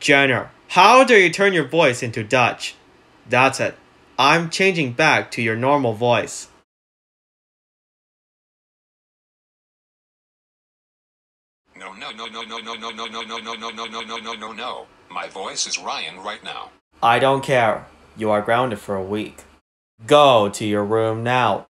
Junior, how do you turn your voice into Dutch? That's it. I'm changing back to your normal voice. No, no, no, no, no, no, no, no, no, no, no, no, no, no, no, no, no, no. My voice is Ryan right now. I don't care. You are grounded for a week. Go to your room now.